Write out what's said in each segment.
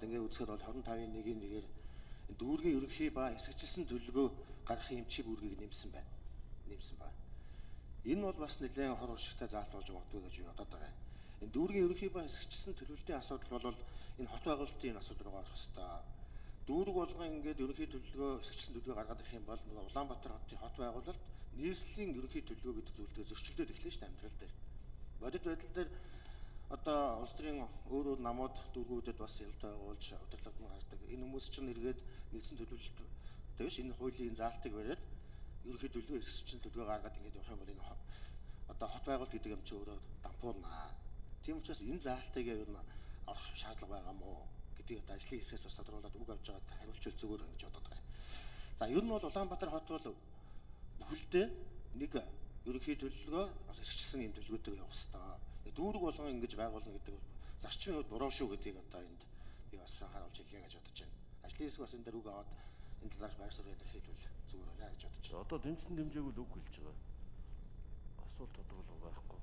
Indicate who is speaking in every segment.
Speaker 1: хараад ингээ үзэхэд бол 25-ын 1-ийн нэгээр дүүргийн ерөнхий ба эсэгчилсэн төлөвлөгөө гаргахын эмчийг үүргийг нэмсэн байна. Нэмсэн байна. Энэ бол бас нэлээд хор уршигтай заалт болж магадгүй гэж би бодоод байгаа. Энэ дүүргийн ерөнхий ба эсэгчилсэн төлөвлөлтийн асуудал бол энэ хот байгуулалтын асуудал руу орох хэвээр. Дүүрэг болгон ингээд ерөнхий төлөвлөгөө эсэгчилсэн төлөвлөгөө гаргаад ирэх юм бол нөгөө Улаанбаатар хотын хот байгуулалт нийслэлийн ерөнхий төлөвлөгөө гэдэг зүйлдээ зөрчилдөд эхлэв шүү дээ амьдрал дээр. Бодит байдал дээр одоо улс төрийн өөр өөр намууд дүүргүүдэд бас ялтай байгуулж удирдлага нь гардаг. Энэ хүмүүс чинь эргээд нэгдсэн төлөвлөлт тэгвш энэ хуулийн заалтыг бариад ерөнхий төлөвлөгөө эсэгчилсэн төлөвлөгөө гаргаад ингээд явах юм бол энэ одоо хот байгуулалт гэдэг юм чи өөрөө дампуурнаа. Тийм учраас энэ заалтыг ер нь авах шаардлага байгаа мó гэдгийг одоо ажлын хэсгээс бас тодруулаад үг авч байгаад хариулчвал зүгээр гэж бодоод байгаа. За ер нь бол Улаанбаатар хот бол бүхэлдээ нэг ерөнхий төлөвлөгөө эсчилсэн юм төлөвлөгөөтэй явах хэрэгтэй. Дүүрэг болгон ингэж байгуулна гэдэг зарчмын хувьд буруу шүү гэдгийг одоо энд би бас харуулж хэлье гэж бодож байна. Ажлын хэсэг бас энэ дээр үг аваад энэ талаарх байр суурь илэрхийлвэл зүгээр байна гэж бодож байна.
Speaker 2: Одоо дэмжсэн дэмжээгүүл үг хэлж байгаа. Асуулт одоо бол байхгүй.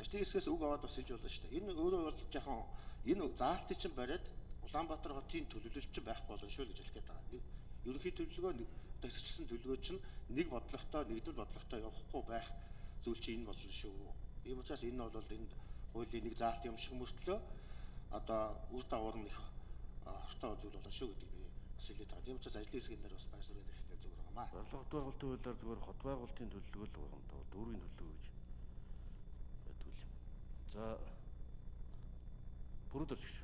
Speaker 1: Ажлын хэсгээс үг аваад бас хэлж болно шүү дээ. Энэ өөрөө бол жоохон энэ заалтыг чинь бариад Улаанбаатар хотын төлөвлөлт чинь байх болно шүү л гэж хэлэх гээд байгаа. Ерөнхий төлөвлөгөө нэг хэсэгчсэн төлөвлөгөө чинь нэг бодлоготой нэгдүгээр бодлоготой явахгүй байх зүйл чинь энэ болно шүү. Ийм учраас энэ бол энд хуулийн нэг заалт юм шиг мөртлөө одоо үр дагавар нь их хортой зүйл болно шүү гэдэг би бас хэлээд байгаа. Тийм учраас ажлын хэсгийн дээр бас байр суурь гэдэг зүгээр байна.
Speaker 2: Борлогот байгуулалтын хуулиар зүгээр хот байгуулалтын төлөвлөгөө л байгаа юм даа. Дүүргийн төлөвлөгөө гэж. За бүрүүд орчигч.